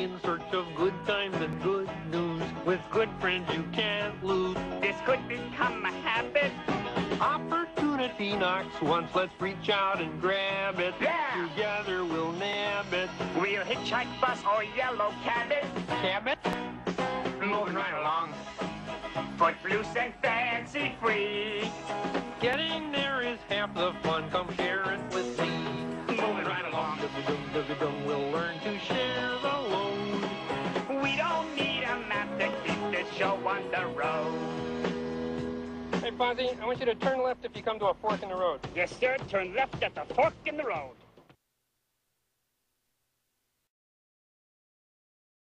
in search of good times and good news. With good friends you can't lose. This could become a habit. Opportunity knocks once, let's reach out and grab it. Yeah. Together we'll nab it. We'll hitchhike, bus, or yellow cabin. Cabot? Moving right along. Footloose and fancy free. Getting there is half the fun. Come share it with me. Moving right along. We'll learn to share the load. We don't need a map to keep this show on the road. Hey, Fozzie, I want you to turn left if you come to a fork in the road. Yes, sir. Turn left at the fork in the road.